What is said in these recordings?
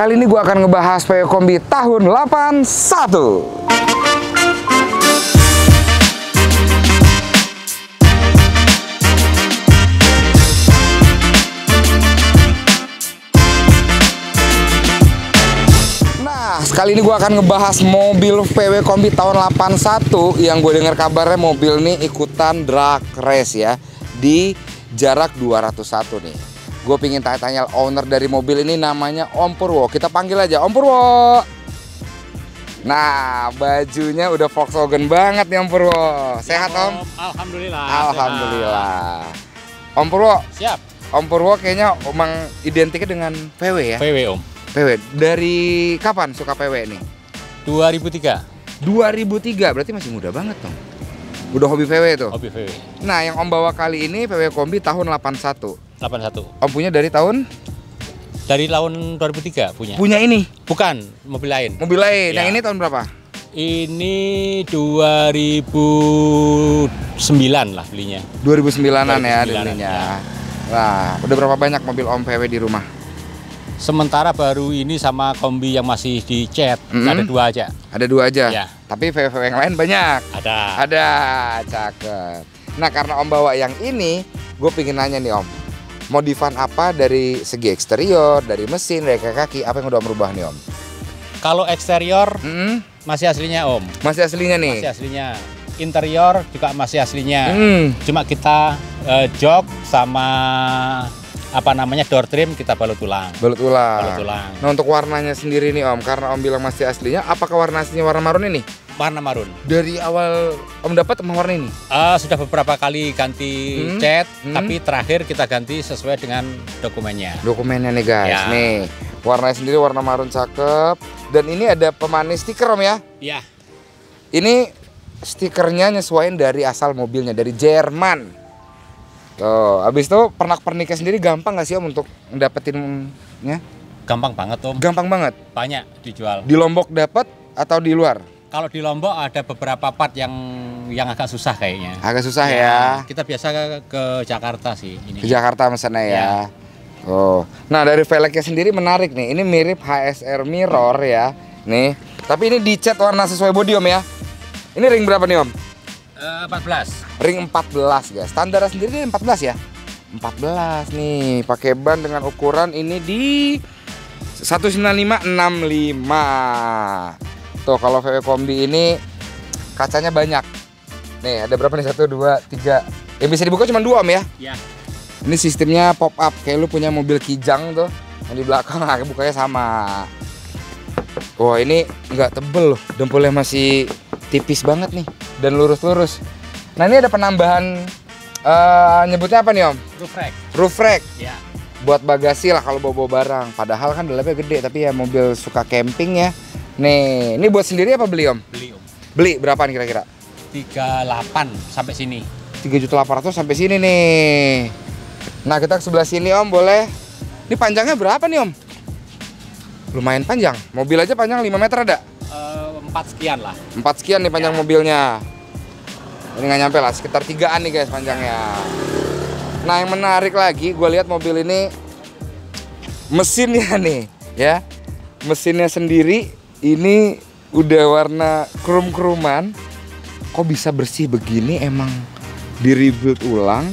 Kali ini gue akan ngebahas PW Kombi tahun 81. Nah, sekali ini gue akan ngebahas mobil VW Kombi tahun 81 yang gue dengar kabarnya mobil ini ikutan drag race ya di jarak 201 nih. Gue pingin tanya-tanya owner dari mobil ini namanya Om Purwo. Kita panggil aja Om Purwo. Nah, bajunya udah Volkswagen banget nih Om Purwo. Sehat Om? Alhamdulillah. Alhamdulillah. Om Purwo, Siap. Om Purwo kayaknya emang identiknya dengan VW ya? PW Om. PW. Dari kapan suka PW nih? 2003. 2003, berarti masih muda banget dong. Udah hobi VW tuh. Hobi PW. Nah, yang Om bawa kali ini PW Kombi tahun 81. 81. Om punya dari tahun Dari tahun 2003 punya. punya ini, Bukan mobil lain. mobil lain. Ya. Yang ini tahun berapa? Ini 2009 lah belinya. 2009-an ya 2009-an, dibelinya. ya. Nah, udah berapa banyak mobil Om PW di rumah? Sementara baru ini sama kombi yang masih dicat, Mm-mm. ada dua aja. Ada dua aja. Ya. Tapi VW yang lain banyak. Ada. Ada, cakep. Nah, karena Om bawa yang ini, gue pingin nanya nih Om. Modifan apa dari segi eksterior, dari mesin, dari kaki, apa yang udah Om rubah nih Om? Kalau eksterior Hmm, masih aslinya Om. masih aslinya nih. Masih aslinya. Interior juga masih aslinya. Hmm, Cuma kita eh, jok sama apa namanya door trim kita balut ulang. balut ulang. Balut ulang. Nah untuk warnanya sendiri nih Om, karena Om bilang masih aslinya, apakah warna aslinya warna marun ini? Warna marun. Dari awal Om dapat warna ini? Eh, sudah beberapa kali ganti Hmm, cat, hmm. tapi terakhir kita ganti sesuai dengan dokumennya. Dokumennya nih guys, Ya. nih warnanya sendiri warna marun cakep. Dan ini ada pemanis stiker Om ya. Ya, Ini stikernya nyesuaiin dari asal mobilnya dari Jerman. Tuh, habis itu pernak-perniknya sendiri gampang nggak sih Om untuk dapetinnya? gampang banget om. Gampang banget. Banyak dijual. Di Lombok dapat atau di luar? Kalau di Lombok ada beberapa part yang yang agak susah kayaknya. Agak susah ya. Kita biasa ke, ke Jakarta sih ini. Ke Jakarta misalnya ya. Ya. Oh. Nah, dari velgnya sendiri menarik nih. Ini mirip HSR Mirror ya. Nih. Tapi ini dicat warna sesuai body Om ya. Ini ring berapa nih Om? Eh, 14. Ring 14 guys. Standarnya sendiri dia 14 ya? 14 nih. Pakai ban dengan ukuran ini di 19565. Tuh kalau VW Kombi ini kacanya banyak. Nih, ada berapa nih? 1 2 3. Yang bisa dibuka cuma dua Om ya. Ya. Ini sistemnya pop up kayak lu punya mobil kijang tuh yang di belakang nah, bukanya sama. Wah ini nggak tebel loh, dempulnya masih tipis banget nih dan lurus-lurus. Nah ini ada penambahan eh nyebutnya apa nih om? Roof rack. Roof rack Ya. buat bagasi lah kalau bawa-bawa barang. Padahal kan dalamnya gede tapi ya mobil suka camping ya. Nih ini buat sendiri apa beli om? Beli om. Beli berapa nih kira-kira? 38 sampai sini. 3.800 sampai sini nih. Nah, kita ke sebelah sini Om, boleh. Ini panjangnya berapa nih Om? Lumayan panjang. Mobil aja panjang 5 meter ada. Eh, empat sekian lah. 4 sekian nih panjang Ya. mobilnya. Ini nggak nyampe lah, sekitar 3-an nih guys panjangnya. Nah, yang menarik lagi, gue lihat mobil ini mesinnya nih, ya. Mesinnya sendiri ini udah warna krum-kruman. Kok bisa bersih begini emang di rebuild ulang?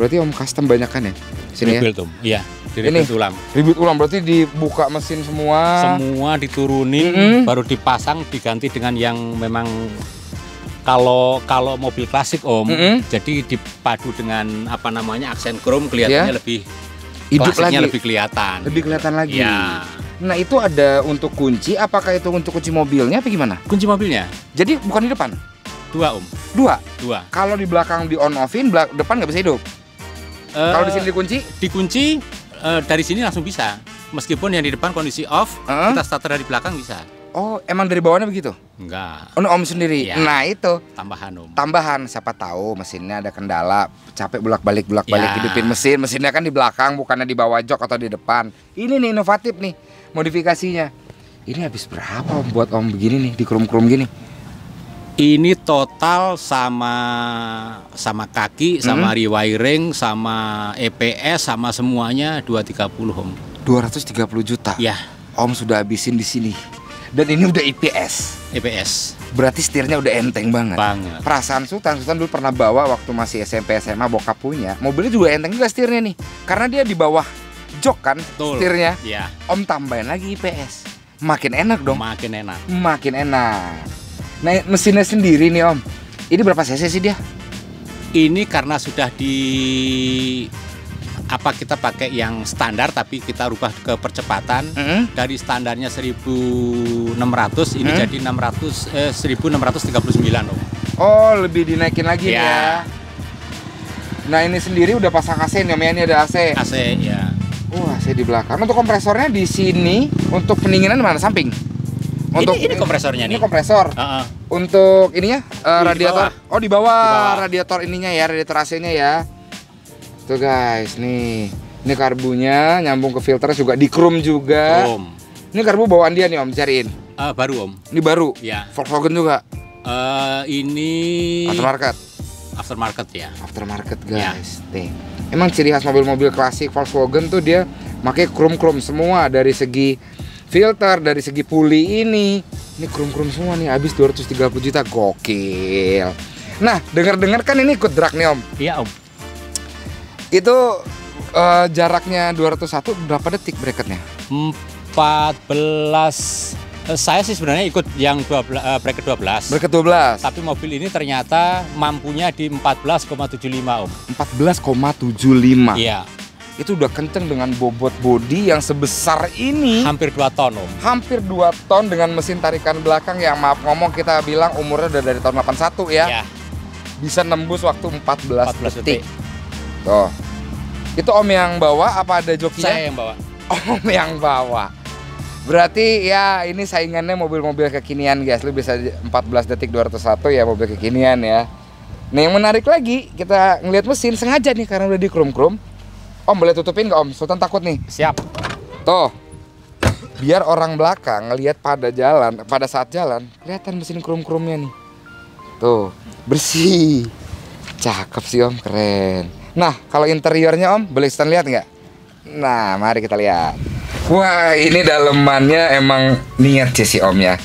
Berarti om custom banyak kan ya? Sini ya. Rebuild om. Iya. Ini. Rebuild ulang. Rebuild ulang berarti dibuka mesin semua. Semua diturunin, Mm-mm. baru dipasang, diganti dengan yang memang kalau kalau mobil klasik om, Mm-mm. jadi dipadu dengan apa namanya aksen chrome kelihatannya Ya. lebih lagi. lebih kelihatan. Lebih kelihatan lagi. Ya. Nah itu ada untuk kunci, apakah itu untuk kunci mobilnya apa gimana? Kunci mobilnya Jadi bukan di depan, dua om, dua. dua. Kalau di belakang di on offin, belak- depan nggak bisa hidup. Eh, Kalau di sini dikunci, dikunci eh, dari sini langsung bisa. Meskipun yang di depan kondisi off, Heeh. kita starter dari belakang bisa. oh emang dari bawahnya begitu? Enggak, Oh, om sendiri. Iya. Nah itu tambahan om. tambahan, siapa tahu mesinnya ada kendala, capek bolak balik bolak balik Ya. hidupin mesin, mesinnya kan di belakang bukannya di bawah jok atau di depan. Ini nih inovatif nih modifikasinya. Ini habis berapa om buat om begini nih di krum krum gini? Ini total sama sama kaki, sama rewiring, sama EPS, sama semuanya 230 om. 230 juta. Ya, Om sudah habisin di sini. Dan ini udah IPS. EPS Berarti setirnya udah enteng banget. banget. Perasaan Sultan, Sultan dulu pernah bawa waktu masih SMP SMA bokap punya. Mobilnya juga enteng juga setirnya nih. Karena dia di bawah jok kan Betul. setirnya. Ya, Om tambahin lagi IPS. Makin enak dong. makin enak. Makin enak. Nah, mesinnya sendiri nih Om. Ini berapa cc sih dia? Ini karena sudah di apa kita pakai yang standar tapi kita rubah ke percepatan Mm-mm. dari standarnya 1600 ini Hmm. jadi 600 eh, 1639 Om. Oh, lebih dinaikin lagi nih Ya. ya. Nah, ini sendiri udah pasang AC nih Om ya. Ini ada AC. AC ya. Wah, AC di belakang. Untuk kompresornya di sini, untuk pendinginan mana? Samping. ini, ini kompresornya Ini nih. kompresor. Heeh. Untuk ininya eh, Di radiator. bawah. Oh, di bawah, Di bawah. radiator ininya ya, radiator AC-nya ya. Tuh guys, nih. Ini karbunya nyambung ke filter juga di chrome juga. Om. Ini karbu bawaan dia nih Om, cariin. Eh, baru Om. Ini baru. Ya. Volkswagen juga. Eh, ini Aftermarket. aftermarket ya. Aftermarket Ya. guys. Nih. Emang ciri khas mobil-mobil klasik Volkswagen tuh dia pakai chrome-chrome semua dari segi filter, dari segi puli ini. Ini chrome-chrome semua nih, habis 230 juta. Gokil. Nah, dengar-dengar kan ini ikut drag nih Om. Iya Om. Itu eh, jaraknya 201 berapa detik bracketnya? 14 eh, saya sih sebenarnya ikut yang 12 eh, bracket 12. Bracket 12. Tapi mobil ini ternyata mampunya di 14,75 Om. 14,75. Iya, Itu udah kenceng dengan bobot bodi yang sebesar ini. hampir 2 ton Om. hampir 2 ton dengan mesin tarikan belakang yang maaf ngomong kita bilang umurnya udah dari tahun 81 ya. Ya, Bisa nembus waktu 14, 14 detik. detik. Tuh. Itu Om yang bawa apa ada jokinya? Saya yang bawa. Om yang bawa. Berarti ya ini saingannya mobil-mobil kekinian guys. Lu bisa 14 detik 201 ya mobil kekinian ya. Nah yang menarik lagi kita ngelihat mesin sengaja nih karena udah di krom-krom. Om boleh tutupin nggak Om? Sultan takut nih. Siap. Tuh. Biar orang belakang ngelihat pada jalan, pada saat jalan, kelihatan mesin krum-krumnya nih. Tuh, bersih. Cakep sih Om, keren. Nah, kalau interiornya Om, boleh Stan lihat nggak? Nah, mari kita lihat. Wah, ini dalemannya emang niat sih si Om ya.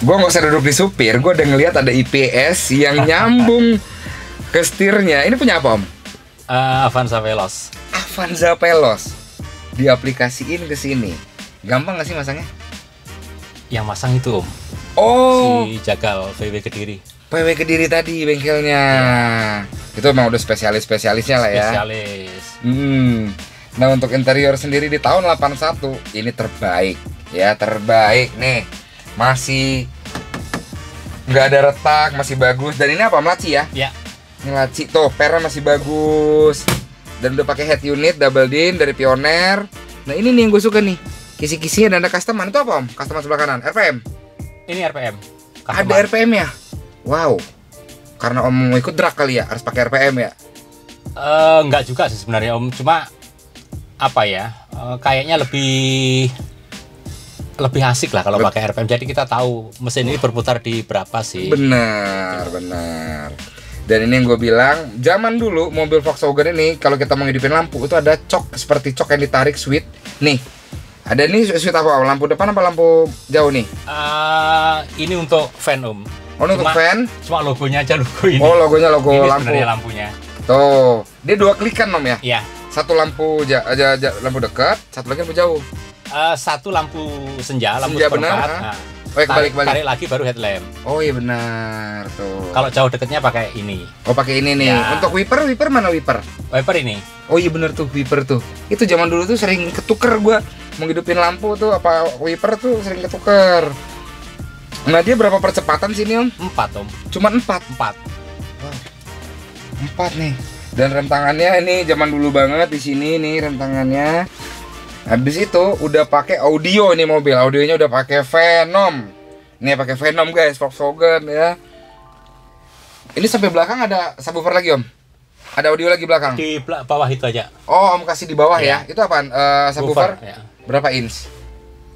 Gue nggak usah duduk di supir, gue udah ngelihat ada IPS yang nyambung ke setirnya. Ini punya apa Om? Eh, Avanza Veloz. Avanza Pelos diaplikasiin ke sini. Gampang nggak sih masangnya? Yang masang itu Om. Oh, Si Jagal VW Kediri. PW Kediri tadi bengkelnya. Itu emang udah spesialis-spesialisnya lah ya. Spesialis. Hmm. Nah, untuk interior sendiri di tahun 81 ini terbaik. Ya, terbaik nih. Masih nggak ada retak, masih bagus. Dan ini apa? Melaci ya? Ya. Ini laci tuh, pernya masih bagus. Dan udah pakai head unit double din dari Pioneer. Nah, ini nih yang gue suka nih. Kisi-kisinya dan ada customer itu apa, Om? Customer sebelah kanan, RPM. Ini RPM. Ada Customer. RPM ya? Wow. Karena Om mau ikut drag kali ya, harus pakai RPM ya. Eh, enggak juga sih sebenarnya Om. Cuma apa ya? eh, kayaknya lebih lebih asik lah kalau pakai RPM. Jadi kita tahu mesin ini berputar di berapa sih. Benar, benar. Dan ini yang gue bilang, zaman dulu mobil Volkswagen ini kalau kita mau ngidupin lampu itu ada cok seperti cok yang ditarik switch. Nih, ada nih switch apa? Lampu depan apa lampu jauh nih? Eh, ini untuk fan Om. Oh, ini untuk Cuma- fan. Cuma logonya aja logo ini. Oh, logonya logo ini lampu. lampunya. Tuh, dia dua klikan om ya. Iya. Satu lampu ja, ja- ja- lampu dekat, satu lagi lampu jauh. Eh, satu lampu senja, lampu Senja benar, Nah, Oh, ya, kebalik tarik, balik. tarik lagi baru headlamp. Oh iya benar tuh. Kalau jauh dekatnya pakai ini. Oh pakai ini nih. Ya. Untuk wiper, wiper mana wiper? Wiper ini. Oh iya benar tuh wiper tuh. Itu zaman dulu tuh sering ketuker gua mau ngidupin lampu tuh apa wiper tuh sering ketuker. Nah dia berapa percepatan sini om? Empat Om. Cuma empat. Empat. Empat nih. Dan rem tangannya ini zaman dulu banget di sini nih rem tangannya. Habis itu udah pakai audio nih mobil. Audionya udah pakai Venom. Nih pakai Venom guys, Volkswagen ya. Ini sampai belakang ada subwoofer lagi om. Ada audio lagi belakang. Di bawah itu aja. Oh om kasih di bawah ya. Itu apaan? Eh, subwoofer Woofer, ya. berapa inch?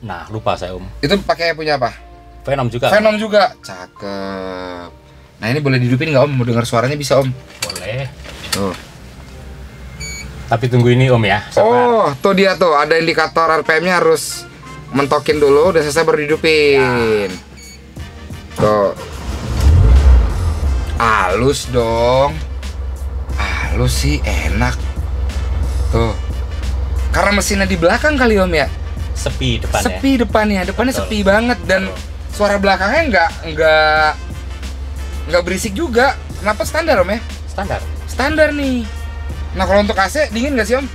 Nah, lupa saya Om. Itu pakai punya apa? Venom juga. Venom juga. Cakep. Nah ini boleh dihidupin nggak om? Mau dengar suaranya bisa om. Boleh. Tuh. Tapi tunggu ini Om ya. Sabar. Oh, tuh dia tuh ada indikator RPM-nya harus mentokin dulu, udah selesai baru dihidupin. Tuh. Halus dong. Halus sih, enak. Tuh. Karena mesinnya di belakang kali om ya. Sepi depannya. Sepi depannya, depannya Betul. sepi banget dan Betul. suara belakangnya nggak nggak nggak berisik juga. Kenapa standar om ya? Standar. Standar nih. Nah kalau untuk AC dingin nggak sih om?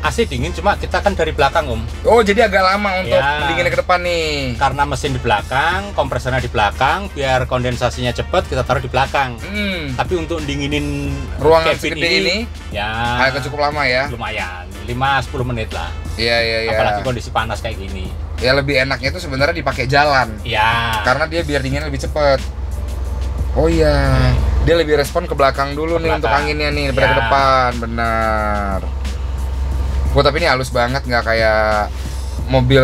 AC dingin cuma kita kan dari belakang om. Oh jadi agak lama untuk Ya. dinginnya ke depan nih. Karena mesin di belakang, kompresornya di belakang, biar kondensasinya cepat kita taruh di belakang. Hmm. Tapi untuk dinginin Ruangan cabin segede ini, ya agak cukup lama ya. lumayan 5-10 menit lah. Iya iya iya. Apalagi kondisi panas kayak gini. Ya lebih enaknya itu sebenarnya dipakai jalan. Ya. Karena dia biar dinginnya lebih cepet. Oh iya, dia lebih respon ke belakang dulu Ke nih untuk anginnya nih daripada Ya. ke depan, benar. Wah tapi ini halus banget, nggak kayak mobil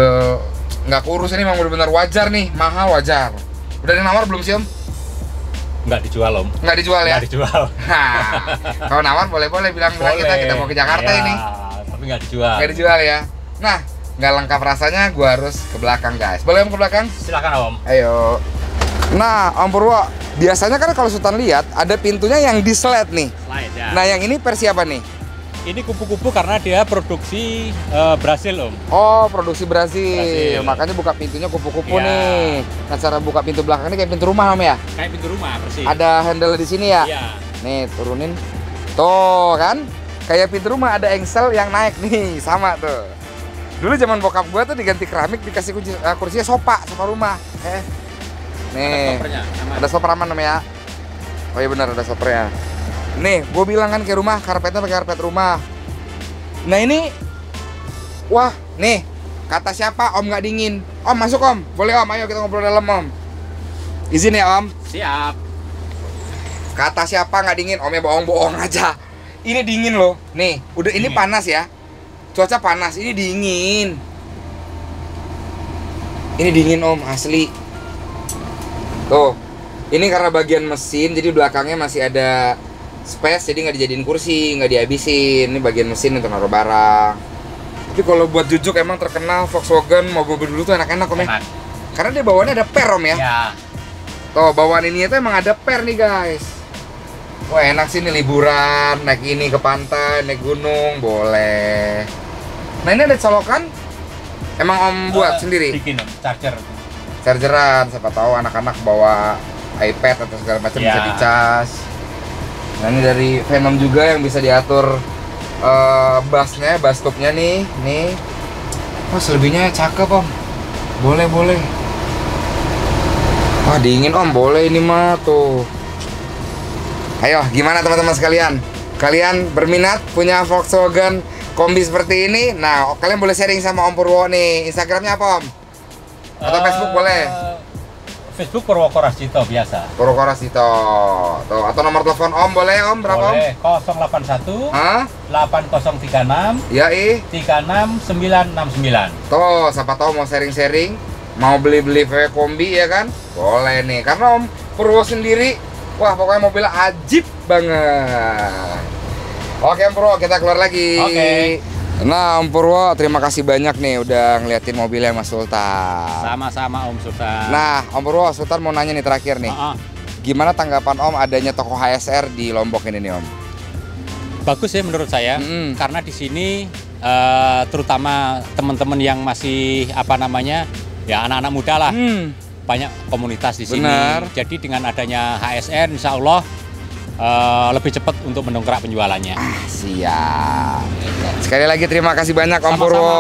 nggak kurus ini memang benar-benar wajar nih, mahal wajar. Udah ada nawar belum sih om? nggak dijual om. Nggak dijual ya? Nggak dijual. Nah, kalau nawar boleh-boleh bilang bilang kita kita mau ke Jakarta Ya, ini. Tapi nggak dijual. Nggak dijual ya. Nah, nggak lengkap rasanya, gua harus ke belakang guys. Boleh om ke belakang? Silakan om. Ayo. Nah, Om Purwo, biasanya kan kalau Sultan lihat ada pintunya yang di slide nih. Slide ya. Nah, yang ini versi apa nih? ini kupu-kupu karena dia produksi eh, Brasil om. Oh, produksi Brazil. Brazil. Makanya buka pintunya kupu-kupu Iya. nih. Nah, cara buka pintu belakang ini kayak pintu rumah, Om ya? Kayak pintu rumah persis. Ada handle di sini ya? Iya. Nih, turunin. Tuh, kan? Kayak pintu rumah ada engsel yang naik nih, sama tuh. Dulu zaman bokap gua tuh diganti keramik dikasih kunci eh, kursinya sofa, sofa rumah. Eh. Nih. Ada stopper aman namanya. Oh iya benar ada stoppernya. Nih, gue bilang kan ke rumah karpetnya pakai karpet rumah. Nah ini, wah, nih kata siapa Om nggak dingin? Om masuk Om, boleh Om, ayo kita ngobrol dalam Om. Izin ya Om. Siap. Kata siapa nggak dingin? Omnya bohong-bohong aja. Ini dingin loh. Nih, udah ini Dingin. panas ya. Cuaca panas, ini dingin. Ini dingin Om, asli. Tuh, ini karena bagian mesin, jadi belakangnya masih ada space, jadi nggak dijadiin kursi, nggak dihabisin. Ini bagian mesin untuk naruh barang. Tapi kalau buat jujuk emang terkenal Volkswagen mobil dulu tuh enak-enak Om ya. Enak. Karena dia bawaannya ada per Om ya. Ya. Tuh, bawaan ini itu emang ada per nih guys. Wah enak sih nih liburan, naik ini ke pantai, naik gunung, boleh. Nah ini ada colokan, emang om buat Eh, sendiri? Bikin om, charger. Chargeran, siapa tahu anak-anak bawa iPad atau segala macam Ya. bisa dicas. Nah ini dari Venom juga yang bisa diatur eh bassnya, bass tube-nya nih, nih. Wah selebihnya cakep om, boleh boleh. Wah dingin om, boleh ini mah tuh. Ayo, gimana teman-teman sekalian? Kalian berminat punya Volkswagen kombi seperti ini? Nah, kalian boleh sharing sama Om Purwo nih. Instagramnya apa Om? Atau Eh, Facebook boleh? Facebook Purwoko Rasito biasa. Purwo Korasito. Tuh, atau nomor telepon Om boleh Om? Berapa Om? Boleh 081 Hah? 8036 Ya ih. 36969. Tuh, siapa tahu mau sharing-sharing, mau beli-beli VW kombi ya kan? Boleh nih. Karena Om Purwo sendiri, wah pokoknya mobilnya ajib banget. Oke Om Purwo, kita keluar lagi. Oke. Nah Om Purwo, terima kasih banyak nih udah ngeliatin mobilnya Mas Sultan. Sama-sama Om Sultan. Nah Om Purwo, Sultan mau nanya nih terakhir nih. Ah, ah. Gimana tanggapan Om adanya toko HSR di Lombok ini nih Om? Bagus ya menurut saya Mm-mm. karena di sini eh, terutama teman-teman yang masih apa namanya ya anak-anak muda lah Hmm. banyak komunitas di sini. Benar. Jadi dengan adanya HSR Insya Allah eh, lebih cepat untuk mendongkrak penjualannya. Ah, siap. Sekali lagi terima kasih banyak Om Purwo.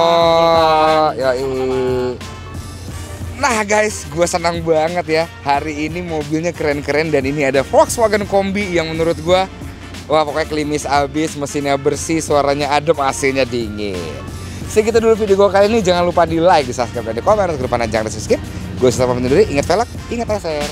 Nah guys, gue senang banget ya. Hari ini mobilnya keren-keren dan ini ada Volkswagen Kombi yang menurut gue Wah pokoknya klimis abis, mesinnya bersih, suaranya adem, AC-nya dingin. Segitu dulu video gue kali ini, jangan lupa di like, di subscribe, dan di komen. Untuk ke depannya jangan di skip Gue Sultan pamit diri, ingat velg, ingat laser